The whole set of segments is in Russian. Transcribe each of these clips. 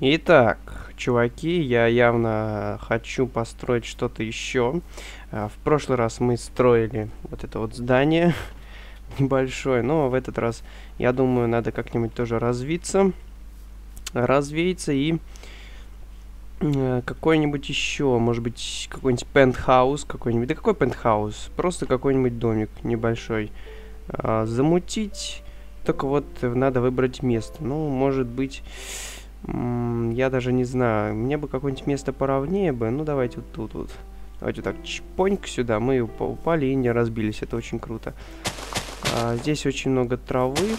Итак, чуваки, я явно хочу построить что-то еще. А, в прошлый раз мы строили вот это вот здание небольшое, но в этот раз, я думаю, надо как-нибудь тоже развиться, развеяться и э, какой-нибудь еще, может быть, какой-нибудь пентхаус какой-нибудь. Да какой пентхаус? Просто какой-нибудь домик небольшой. А, замутить, только вот надо выбрать место. Ну, может быть я даже не знаю. Мне бы какое-нибудь место поровнее бы. Ну, давайте вот тут вот. Давайте вот так, чпоньк сюда. Мы упали и не разбились. Это очень круто. А, здесь очень много травы.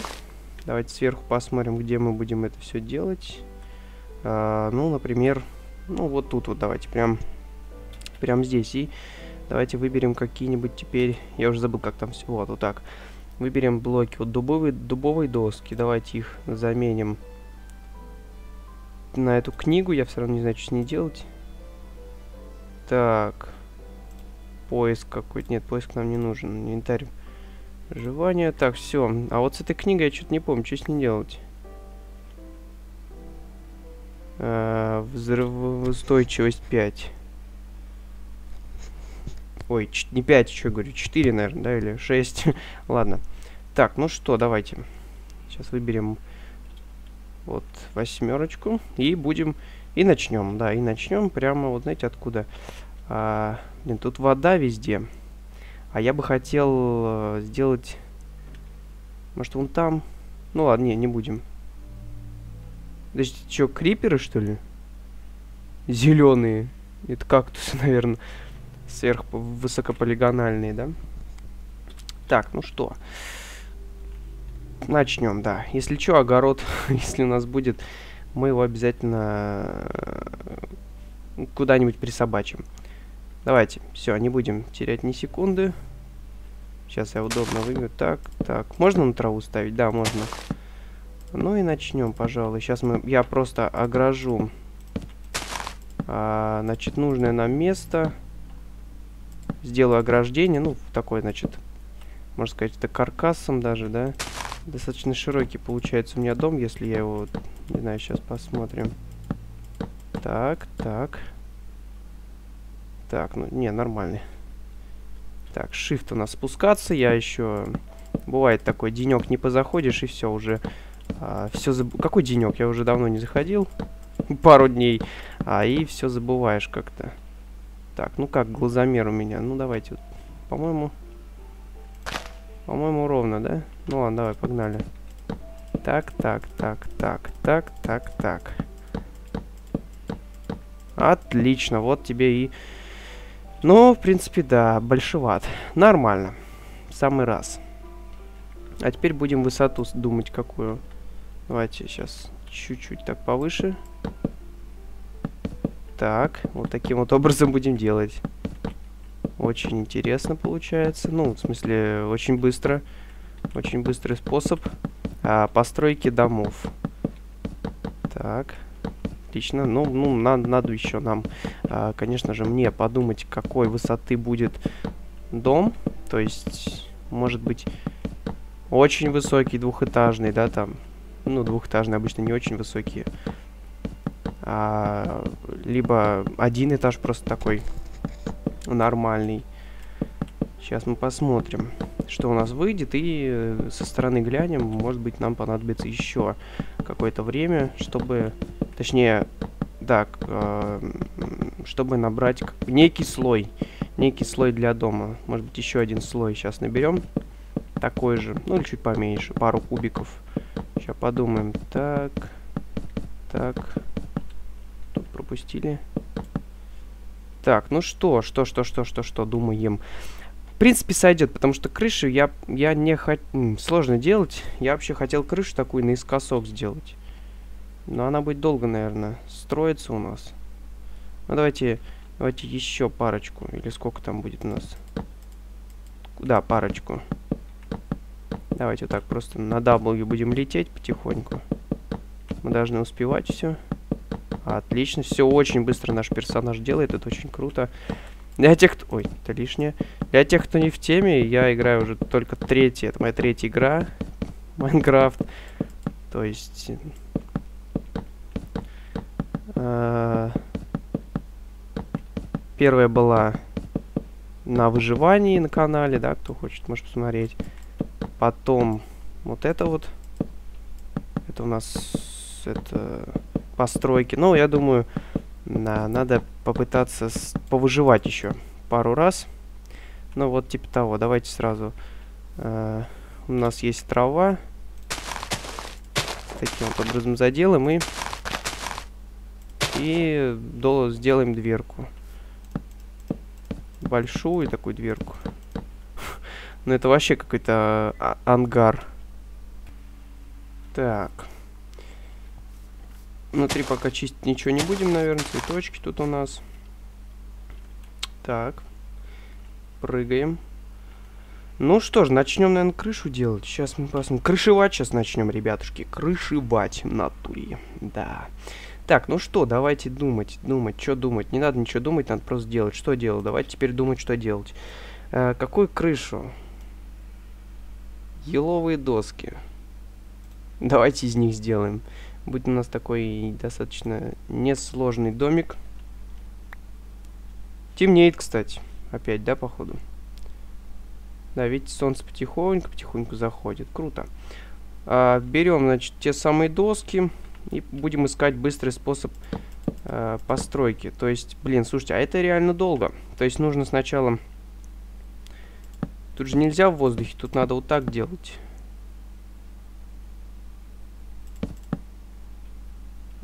Давайте сверху посмотрим, где мы будем это все делать. А, ну, например, ну, вот тут вот давайте. Прям, прям здесь. И давайте выберем какие-нибудь теперь... Я уже забыл, как там все. Вот, вот так. Выберем блоки. Вот дубовые, дубовые доски. Давайте их заменим на эту книгу. Я все равно не знаю, что с ней делать. Так. Поиск какой-то. Нет, поиск нам не нужен. Инвентарь. Выживание. Так, все. А вот с этой книгой я что-то не помню, что с ней делать. А, взрывоустойчивость 5. Ой, не 5, что я говорю, 4, наверное, да, или 6. Ладно. Так, ну что, давайте. Сейчас выберем вот восьмерочку. И будем... И начнем, да, и начнем прямо, вот знаете, откуда? А, блин, тут вода везде. А я бы хотел э, сделать... Может, вон там? Ну ладно, не, не будем. Подождите, что, криперы, что ли? Зеленые. Это кактусы, наверное. Сверх высокополигональные, да? Так, ну что начнем, да. Если что, огород, если у нас будет, мы его обязательно э, куда-нибудь присобачим. Давайте, все, не будем терять ни секунды. Сейчас я удобно вымю. Так, так. Можно на траву ставить? Да, можно. Ну и начнем, пожалуй. Сейчас мы, я просто огражу, а, значит, нужное нам место. Сделаю ограждение, ну, такое, значит, можно сказать, это каркасом даже, да достаточно широкий получается у меня дом, если я его, не знаю, сейчас посмотрим. Так, так. Так, ну, не, нормальный. Так, shift у нас спускаться, я еще... Бывает такой, денек не позаходишь, и все, уже... А, все заб... Какой денек? Я уже давно не заходил. Пару дней. А, и все забываешь как-то. Так, ну как, глазомер у меня. Ну, давайте, по-моему... По-моему, ровно, да? Ну ладно, давай, погнали. Так, так, так, так, так, так, так. Отлично, вот тебе и... Ну, в принципе, да, большеват. Нормально. самый раз. А теперь будем высоту думать какую. Давайте сейчас чуть-чуть так повыше. Так, вот таким вот образом будем делать. Очень интересно получается. Ну, в смысле, очень быстро. Очень быстрый способ а, постройки домов. Так. Отлично. Ну, ну надо, надо еще нам, а, конечно же, мне подумать, какой высоты будет дом. То есть, может быть, очень высокий, двухэтажный, да, там. Ну, двухэтажные обычно не очень высокие. А, либо один этаж просто такой нормальный. Сейчас мы посмотрим, что у нас выйдет, и э, со стороны глянем, может быть, нам понадобится еще какое-то время, чтобы, точнее, да, э, чтобы набрать некий слой, некий слой для дома. Может быть, еще один слой сейчас наберем, такой же, ну, или чуть поменьше, пару кубиков. Сейчас подумаем. Так, так, тут пропустили. Так, ну что, что, что, что, что, что, думаем. В принципе, сойдет, потому что крышу я, я не хочу... Сложно делать. Я вообще хотел крышу такую наискосок сделать. Но она будет долго, наверное, строиться у нас. Ну, давайте, давайте еще парочку. Или сколько там будет у нас? Да, парочку. Давайте вот так просто на W будем лететь потихоньку. Мы должны успевать все. Отлично, все очень быстро наш персонаж делает, это очень круто. Для тех, кто... Ой, это лишнее. Для тех, кто не в теме, я играю уже только третья, это моя третья игра. Майнкрафт. То есть... Э, первая была на выживании на канале, да, кто хочет, может посмотреть. Потом вот это вот. Это у нас это постройки. Ну, я думаю, на, надо попытаться с, повыживать еще пару раз. Ну, вот типа того. Давайте сразу. Э, у нас есть трава. Таким вот образом заделаем и... И до, сделаем дверку. Большую такую дверку. Ну, это вообще какой-то а, ангар. Так. Внутри пока чистить ничего не будем, наверное. Цветочки тут у нас. Так. Прыгаем. Ну что ж, начнем, наверное, крышу делать. Сейчас мы посмотрим. Крышевать сейчас начнем, ребятушки. Крышевать натуре. Да. Так, ну что, давайте думать, думать, что думать. Не надо ничего думать, надо просто делать. Что делать? Давайте теперь думать, что делать. Э, какую крышу? Еловые доски. Давайте из них сделаем. Будет у нас такой достаточно несложный домик. Темнеет, кстати. Опять, да, походу? Да, видите, солнце потихоньку-потихоньку заходит. Круто. А, берем, значит, те самые доски и будем искать быстрый способ а, постройки. То есть, блин, слушайте, а это реально долго. То есть нужно сначала... Тут же нельзя в воздухе, тут надо вот так делать.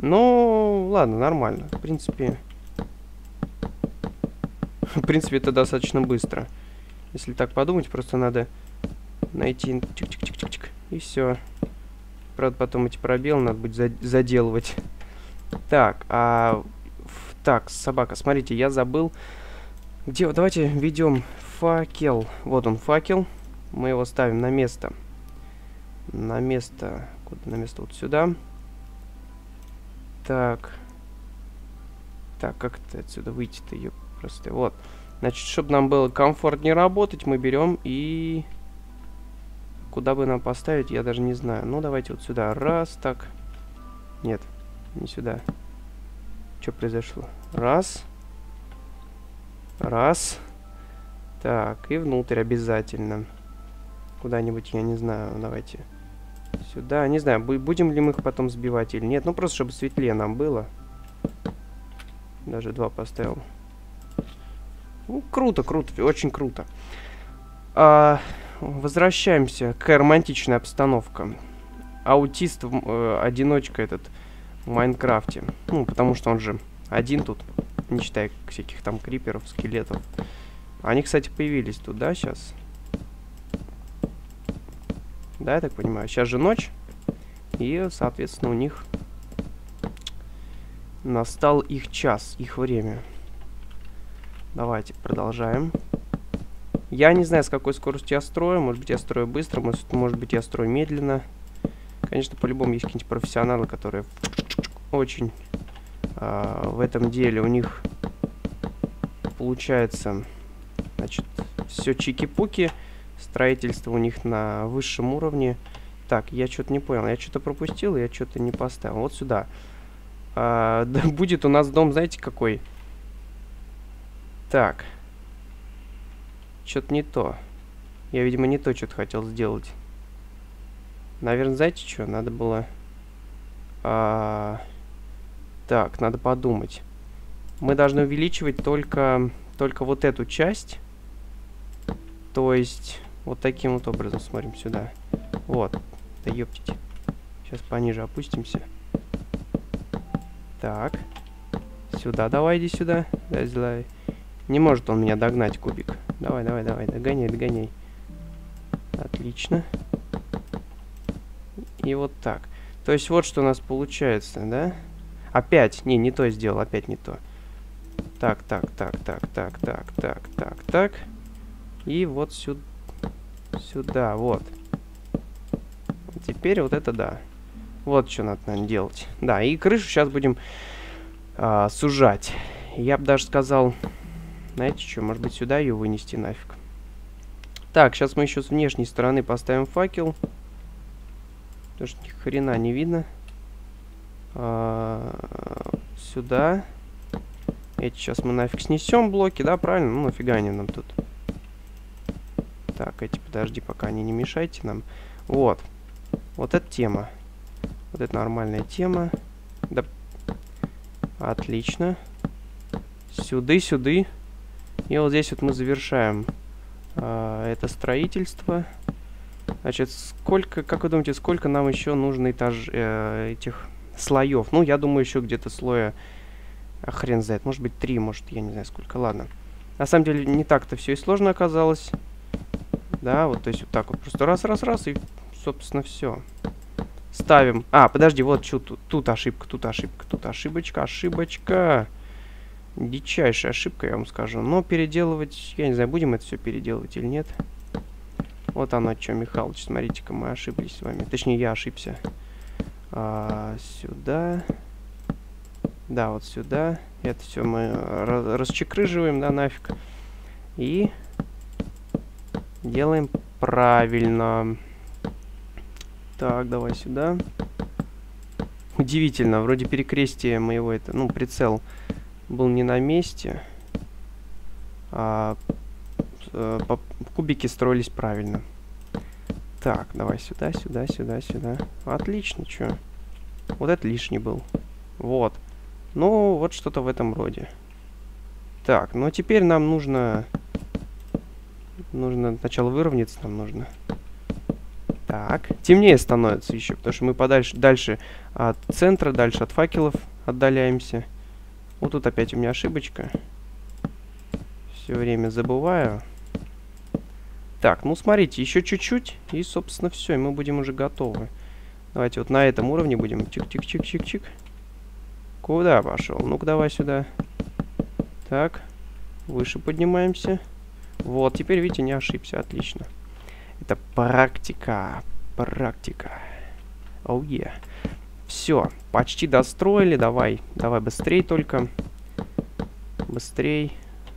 Ну, ладно, нормально. В принципе... В принципе, это достаточно быстро. Если так подумать, просто надо найти... Чик-чик-чик-чик-чик. И все. Правда, потом эти пробелы надо будет заделывать. Так, а... Так, собака, смотрите, я забыл... Где... Давайте ведем факел. Вот он, факел. Мы его ставим на место. На место... Куда? На место вот сюда. Так. Так, как это отсюда выйти-то, ее просто. Вот. Значит, чтобы нам было комфортнее работать, мы берем и... Куда бы нам поставить, я даже не знаю. Ну, давайте вот сюда. Раз, так. Нет, не сюда. Что произошло? Раз. Раз. Так, и внутрь обязательно. Куда-нибудь, я не знаю, давайте. Сюда, не знаю, будем ли мы их потом сбивать или нет. Ну, просто чтобы светлее нам было. Даже два поставил. Ну, круто, круто, очень круто. А, возвращаемся к романтичной обстановке. Аутист, э, одиночка этот в Майнкрафте. Ну, потому что он же один тут, не считая всяких там криперов, скелетов. Они, кстати, появились тут, да, сейчас? Да, я так понимаю. Сейчас же ночь. И, соответственно, у них настал их час, их время. Давайте продолжаем. Я не знаю, с какой скоростью я строю. Может быть, я строю быстро, может, быть, я строю медленно. Конечно, по-любому есть какие-нибудь профессионалы, которые очень э, в этом деле. У них получается, значит, все чики-пуки. Строительство у них на высшем уровне. Так, я что-то не понял. Я что-то пропустил, я что-то не поставил. Вот сюда. А, да, будет у нас дом, знаете, какой? Так. Что-то не то. Я, видимо, не то что-то хотел сделать. Наверное, знаете что? Надо было... А... Так, надо подумать. Мы должны увеличивать только, только вот эту часть. То есть, вот таким вот образом. Смотрим сюда. Вот. Да ёптите. Сейчас пониже опустимся. Так. Сюда давай, иди сюда. Дай, не может он меня догнать, кубик. Давай, давай, давай, догоняй, догоняй. Отлично. И вот так. То есть вот что у нас получается, да? Опять. Не, не то сделал, опять не то. Так, так, так, так, так, так, так, так, так. И вот сюда. Сюда, вот. Теперь вот это да. Вот что надо, наверное, делать. Да, и крышу сейчас будем а, сужать. Я бы даже сказал знаете что, может быть сюда ее вынести нафиг. Так, сейчас мы еще с внешней стороны поставим факел. Потому что ни хрена не видно. А, сюда. Эти сейчас мы нафиг снесем блоки, да, правильно? Ну, нафига они нам тут. Так, эти, подожди, пока они не мешайте нам. Вот. Вот эта тема. Вот это нормальная тема. Да. Отлично. Сюды, сюды. И вот здесь вот мы завершаем а, это строительство. Значит, сколько, как вы думаете, сколько нам еще нужно этаж, э, этих слоев? Ну, я думаю, еще где-то слоя а хрен знает. Может быть, три, может, я не знаю сколько. Ладно. На самом деле, не так-то все и сложно оказалось. Да, вот, то есть вот так вот. Просто раз-раз-раз и, собственно, все. Ставим. А, подожди, вот что тут, тут ошибка, тут ошибка, тут ошибочка, ошибочка. Дичайшая ошибка, я вам скажу. Но переделывать, я не знаю, будем это все переделывать или нет. Вот оно что, Михалыч, смотрите-ка, мы ошиблись с вами. Точнее, я ошибся. А, сюда. Да, вот сюда. Это все мы расчекрыживаем, да, нафиг. И делаем правильно. Так, давай сюда. Удивительно, вроде перекрестие моего, это, ну, прицел был не на месте. А по, кубики строились правильно. Так, давай сюда, сюда, сюда, сюда. Отлично, что? Вот это лишний был. Вот. Ну, вот что-то в этом роде. Так, ну а теперь нам нужно... Нужно сначала выровняться, нам нужно. Так, темнее становится еще, потому что мы подальше, дальше от центра, дальше от факелов отдаляемся. Вот тут опять у меня ошибочка. Все время забываю. Так, ну смотрите, еще чуть-чуть, и, собственно, все, и мы будем уже готовы. Давайте вот на этом уровне будем. Чик-чик-чик-чик-чик. Куда пошел? Ну-ка, давай сюда. Так. Выше поднимаемся. Вот, теперь, видите, не ошибся. Отлично. Это практика. Практика. Оу, oh, yeah. Все, почти достроили. Давай, давай быстрей только. Быстрей.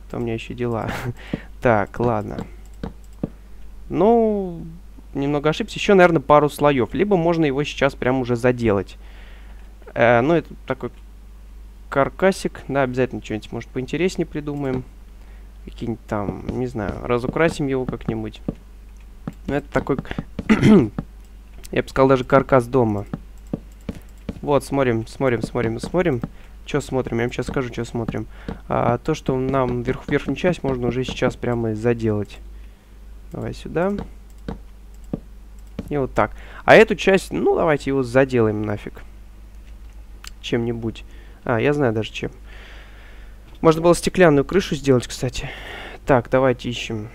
То у меня еще дела. так, ладно. Ну, немного ошибся. Еще, наверное, пару слоев. Либо можно его сейчас прям уже заделать. Э, ну, это такой каркасик. Да, обязательно что-нибудь, может, поинтереснее придумаем. Какие-нибудь там, не знаю, разукрасим его как-нибудь. Ну, это такой, я бы сказал, даже каркас дома. Вот, смотрим, смотрим, смотрим, смотрим. Что смотрим? Я вам сейчас скажу, что смотрим. А, то, что нам вверх, верхнюю часть можно уже сейчас прямо заделать. Давай сюда. И вот так. А эту часть, ну, давайте его заделаем нафиг. Чем-нибудь. А, я знаю даже чем. Можно было стеклянную крышу сделать, кстати. Так, давайте ищем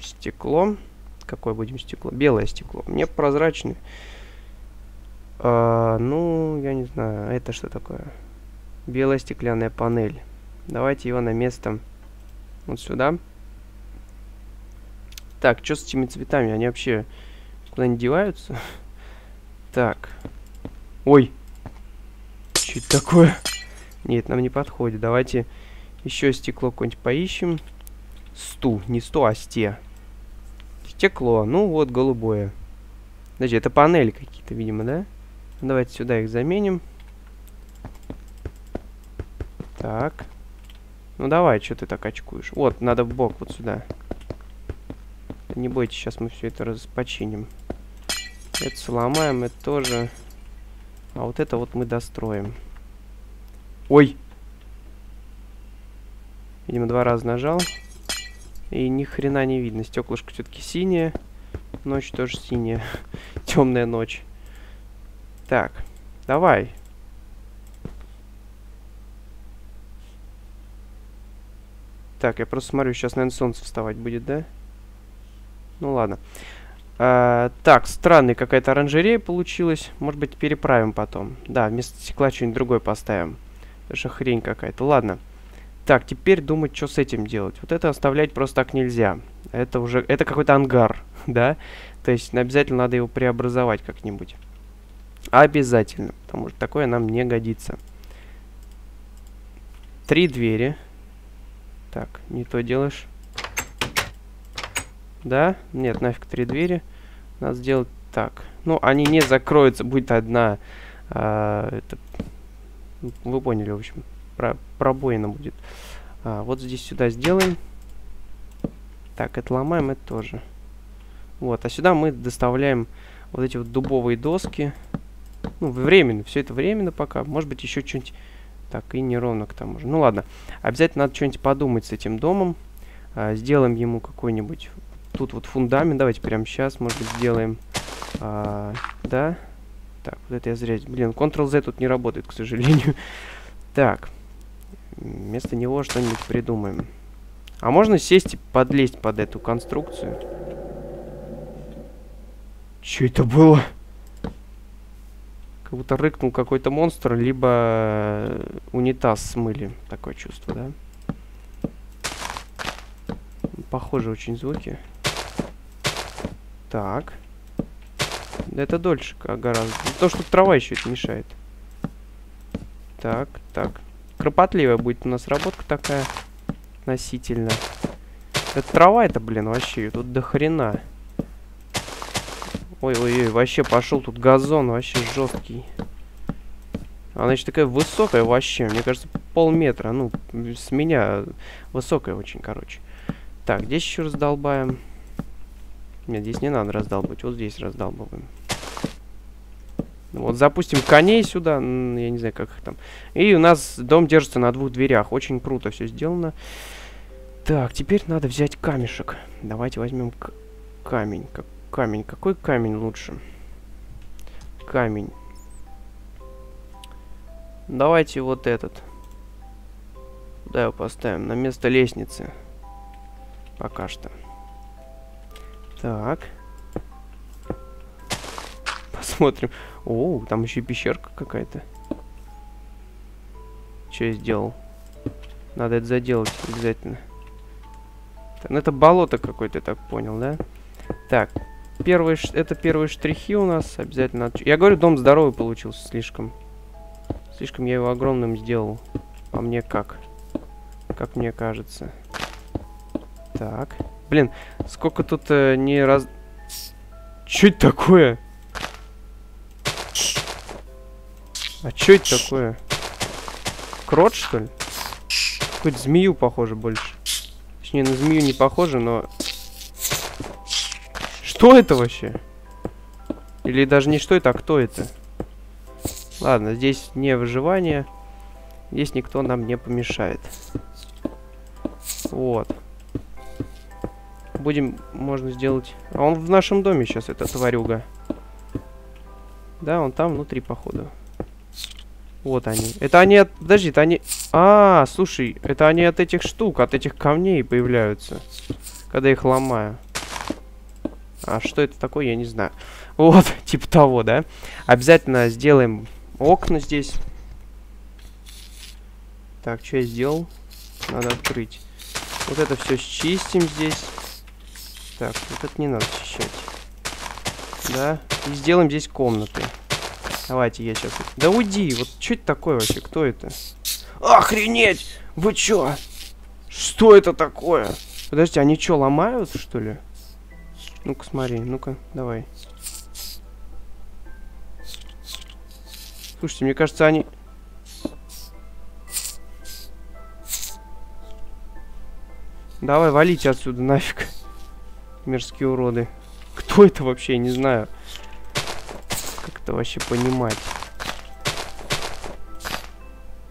стекло. Какое будем стекло? Белое стекло. Мне прозрачное. А, ну, я не знаю. Это что такое? Белая стеклянная панель. Давайте его на место вот сюда. Так, что с этими цветами? Они вообще куда-нибудь деваются? Так. Ой. Что это такое? Нет, нам не подходит. Давайте еще стекло какое-нибудь поищем. Сту. Не сту, а сте. Стекло. Ну вот, голубое. Подожди, это панели какие-то, видимо, да? Давайте сюда их заменим. Так. Ну давай, что ты так очкуешь? Вот, надо в бок, вот сюда. Не бойтесь, сейчас мы все это распочиним. Это сломаем, это тоже. А вот это вот мы достроим. Ой! Видимо, два раза нажал. И ни хрена не видно. Стеклышко все-таки синее. Ночь тоже синяя. Темная ночь. Так, давай. Так, я просто смотрю, сейчас, наверное, солнце вставать будет, да? Ну ладно. А, так, странная какая-то оранжерея получилась. Может быть, переправим потом. Да, вместо стекла что-нибудь другое поставим. Это же хрень какая-то. Ладно. Так, теперь думать, что с этим делать. Вот это оставлять просто так нельзя. Это уже... Это какой-то ангар, да? То есть обязательно надо его преобразовать как-нибудь. Обязательно. Потому что такое нам не годится. Три двери. Так, не то делаешь. Да? Нет, нафиг три двери. Надо сделать так. Ну, они не закроются, будет одна... А, это, вы поняли, в общем. Про пробоина будет. А, вот здесь сюда сделаем. Так, это ломаем, это тоже. Вот, а сюда мы доставляем вот эти вот дубовые доски. Ну, временно, все это временно пока. Может быть, еще что-нибудь... Так, и неровно к тому же. Ну, ладно. Обязательно надо что-нибудь подумать с этим домом. А, сделаем ему какой-нибудь... Тут вот фундамент. Давайте прямо сейчас, может быть, сделаем... А, да. Так, вот это я зря... Блин, Ctrl-Z тут не работает, к сожалению. так. Вместо него что-нибудь придумаем. А можно сесть и подлезть под эту конструкцию? Что это было? Как будто рыкнул какой-то монстр, либо э, унитаз смыли. Такое чувство, да? Похоже очень звуки. Так. Это дольше гораздо. То, что трава еще это мешает. Так, так. Кропотливая будет у нас работка такая. Относительно. Это трава это, блин, вообще. Тут до хрена. Ой-ой-ой, вообще пошел тут газон, вообще жесткий. Она еще такая высокая вообще. Мне кажется, полметра. Ну, с меня высокая очень, короче. Так, здесь еще раздолбаем. Нет, здесь не надо раздалбывать. Вот здесь раздалбываем. Вот запустим коней сюда. Я не знаю, как их там. И у нас дом держится на двух дверях. Очень круто все сделано. Так, теперь надо взять камешек. Давайте возьмем камень. Как камень. Какой камень лучше? Камень. Давайте вот этот. Да, его поставим на место лестницы. Пока что. Так. Посмотрим. О, там еще пещерка какая-то. Что я сделал? Надо это заделать обязательно. Ну, это болото какое-то, так понял, да? Так, первые, это первые штрихи у нас. Обязательно... Я говорю, дом здоровый получился слишком. Слишком я его огромным сделал. А мне как? Как мне кажется. Так. Блин, сколько тут э, не раз... Это такое? А что это такое? Крот, что ли? Какую-то змею похоже больше. Точнее, на змею не похоже, но... Что это вообще? Или даже не что это, а кто это? Ладно, здесь не выживание. Здесь никто нам не помешает. Вот. Будем, можно сделать... А он в нашем доме сейчас, эта тварюга. Да, он там внутри, походу. Вот они. Это они от... Подожди, это они... А, слушай, это они от этих штук, от этих камней появляются. Когда их ломаю. А что это такое, я не знаю. Вот, типа того, да? Обязательно сделаем окна здесь. Так, что я сделал? Надо открыть. Вот это все счистим здесь. Так, вот это не надо счищать. Да, и сделаем здесь комнаты. Давайте я сейчас... Да уйди! Вот что это такое вообще? Кто это? Охренеть! Вы чё? Что это такое? Подожди, они что, ломают, что ли? Ну-ка, смотри, ну-ка, давай. Слушайте, мне кажется, они... Давай, валите отсюда нафиг. Мерзкие уроды. Кто это вообще, я не знаю это вообще понимать?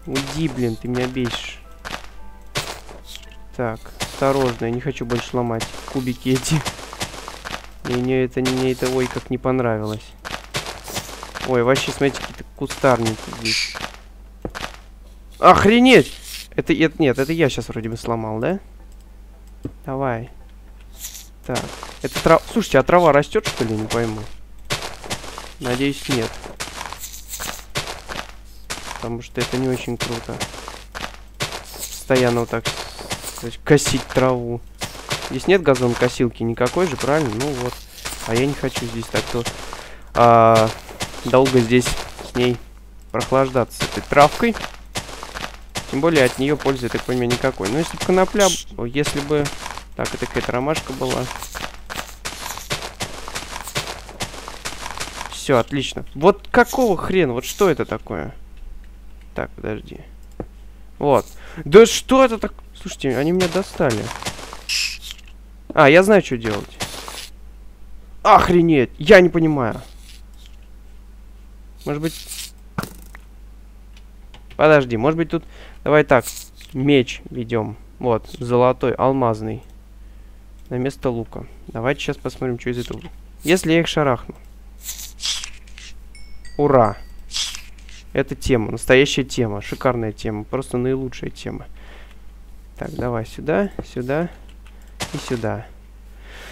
Уйди, блин, ты меня бесишь. Так, осторожно, я не хочу больше ломать кубики эти. Мне, мне это, мне это, ой, как не понравилось. Ой, вообще, смотрите, какие-то кустарники здесь. Охренеть! Это, это, нет, это я сейчас вроде бы сломал, да? Давай. Так, это трава... Слушайте, а трава растет, что ли? Не пойму. Надеюсь, нет. Потому что это не очень круто. Постоянно вот так косить траву. Здесь нет газонкосилки никакой же, правильно? Ну вот. А я не хочу здесь так-то а, долго здесь с ней прохлаждаться, этой травкой. Тем более от нее пользы, я так понимаю, никакой. Но если бы конопля... Если бы... Так, это какая-то ромашка была. Все, отлично. Вот какого хрена? Вот что это такое? Так, подожди. Вот. Да что это так? Слушайте, они меня достали. А, я знаю, что делать. Охренеть! Я не понимаю. Может быть... Подожди, может быть тут... Давай так, меч ведем. Вот, золотой, алмазный. На место лука. Давайте сейчас посмотрим, что из этого. Если я их шарахну. Ура! Это тема, настоящая тема, шикарная тема, просто наилучшая тема. Так, давай сюда, сюда и сюда.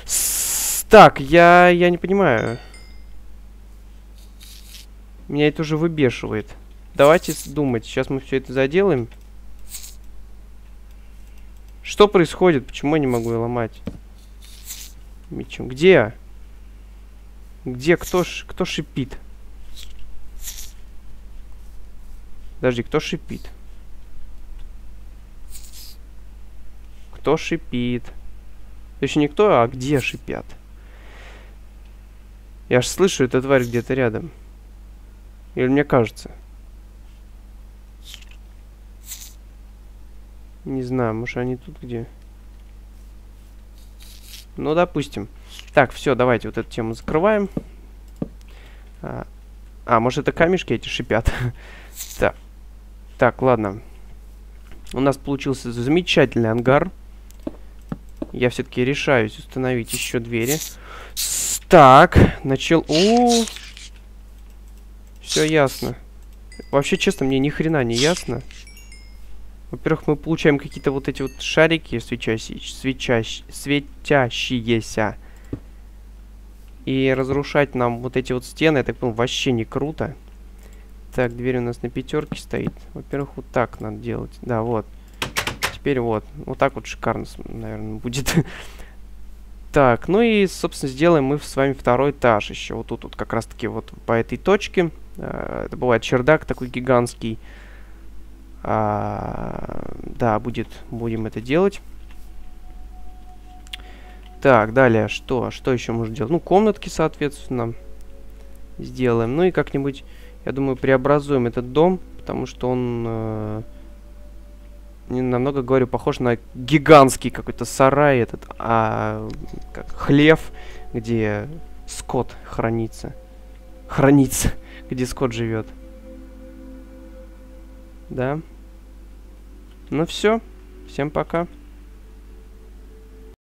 С так, я, я не понимаю. Меня это уже выбешивает. Давайте думать, сейчас мы все это заделаем. Что происходит? Почему я не могу ломать? Мечом. Где? Где? Кто, ш... кто шипит? Подожди, кто шипит? Кто шипит? Точнее, никто, а где шипят? Я ж слышу, эта тварь где-то рядом. Или мне кажется? Не знаю, может они тут где? Ну, допустим. Так, все, давайте вот эту тему закрываем. А, а может это камешки эти шипят? так. Так, ладно. У нас получился замечательный ангар. Я все-таки решаюсь установить еще двери. Так, начал... О, все ясно. Вообще, честно, мне ни хрена не ясно. Во-первых, мы получаем какие-то вот эти вот шарики свечащие, свечащ, светящиеся. И разрушать нам вот эти вот стены, я так понял, вообще не круто. Так, дверь у нас на пятерке стоит. Во-первых, вот так надо делать. Да, вот. Теперь вот. Вот так вот шикарно, наверное, будет. так, ну и, собственно, сделаем мы с вами второй этаж еще. Вот тут вот как раз-таки вот по этой точке. Э, это бывает чердак такой гигантский. А, да, будет, будем это делать. Так, далее, что? Что еще можно делать? Ну, комнатки, соответственно, сделаем. Ну и как-нибудь я думаю, преобразуем этот дом, потому что он э, намного, говорю, похож на гигантский какой-то сарай этот, а как хлев, где скот хранится. Хранится, где скот живет. Да. Ну все. Всем пока.